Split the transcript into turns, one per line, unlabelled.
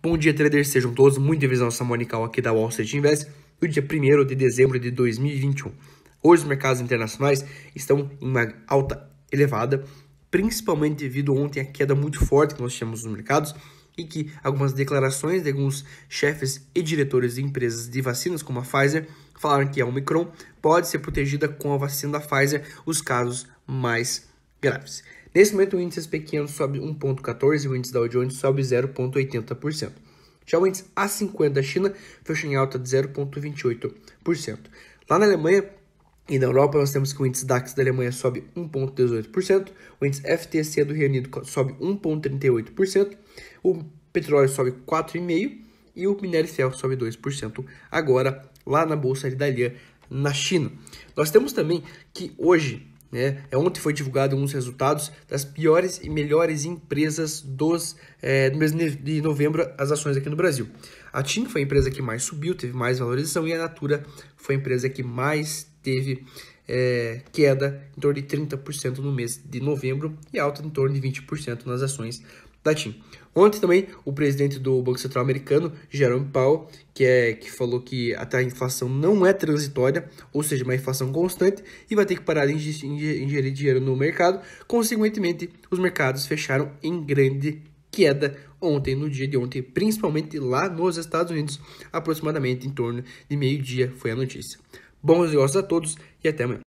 Bom dia, traders. Sejam todos muito bem-vindos aqui da Wall Street Invest, no dia 1 de dezembro de 2021. Hoje, os mercados internacionais estão em uma alta elevada, principalmente devido ontem à queda muito forte que nós tivemos nos mercados e que algumas declarações de alguns chefes e diretores de empresas de vacinas, como a Pfizer, falaram que a Omicron pode ser protegida com a vacina da Pfizer os casos mais graves. Nesse momento, o índice pequeno sobe 1,14% e o índice Dow Jones sobe 0,80%. Já o índice A50 da China fecha em alta de 0,28%. Lá na Alemanha e na Europa, nós temos que o índice DAX da Alemanha sobe 1,18%, o índice FTSE do Reino Unido sobe 1,38%, o petróleo sobe 4,5% e o minério de ferro sobe 2% agora lá na Bolsa de Dalian, na China. Nós temos também que hoje né? É, ontem foi divulgado alguns resultados das piores e melhores empresas dos, é, do mês de novembro, as ações aqui no Brasil. A TIM foi a empresa que mais subiu, teve mais valorização, e a Natura foi a empresa que mais teve é, queda, em torno de 30% no mês de novembro, e alta em torno de 20% nas ações da TIM. Ontem também o presidente do Banco Central americano, Jerome Powell, que, é, que falou que até a inflação não é transitória, ou seja, uma inflação constante, e vai ter que parar de ingerir dinheiro no mercado. Consequentemente, os mercados fecharam em grande queda ontem, no dia de ontem, principalmente lá nos Estados Unidos, aproximadamente em torno de meio-dia foi a notícia. Bons negócios a todos e até amanhã.